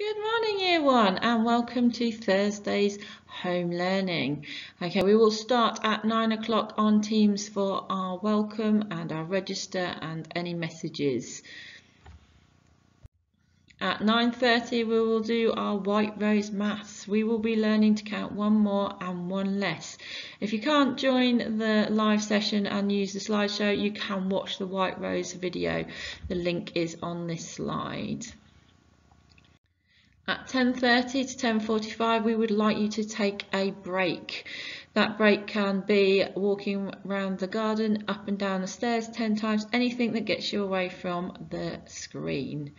Good morning year one and welcome to Thursday's home learning. Okay, we will start at nine o'clock on Teams for our welcome and our register and any messages. At 9.30 we will do our White Rose Maths. We will be learning to count one more and one less. If you can't join the live session and use the slideshow, you can watch the White Rose video. The link is on this slide. At 10.30 to 10.45 we would like you to take a break. That break can be walking around the garden, up and down the stairs 10 times, anything that gets you away from the screen.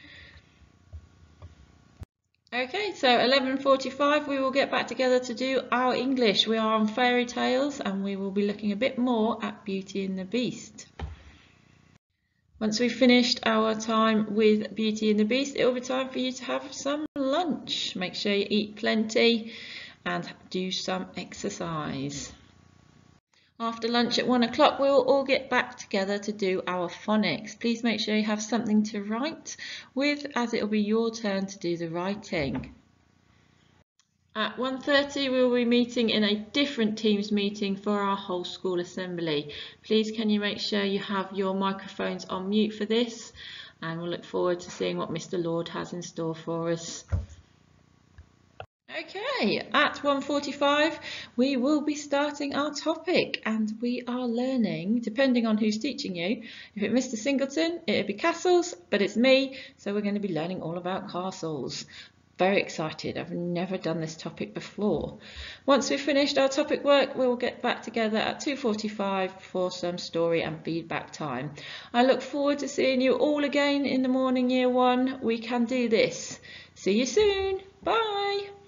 Okay, so 11.45 we will get back together to do our English. We are on fairy tales and we will be looking a bit more at Beauty and the Beast. Once we've finished our time with Beauty and the Beast, it will be time for you to have some lunch. Make sure you eat plenty and do some exercise. After lunch at one o'clock, we will all get back together to do our phonics. Please make sure you have something to write with as it will be your turn to do the writing. At 1.30 we will be meeting in a different Teams meeting for our whole school assembly. Please can you make sure you have your microphones on mute for this and we'll look forward to seeing what Mr Lord has in store for us. Okay, at 1.45 we will be starting our topic and we are learning, depending on who's teaching you, if it's Mr Singleton it'll be castles, but it's me, so we're going to be learning all about castles very excited. I've never done this topic before. Once we've finished our topic work, we will get back together at 2.45 for some story and feedback time. I look forward to seeing you all again in the morning, year one. We can do this. See you soon. Bye.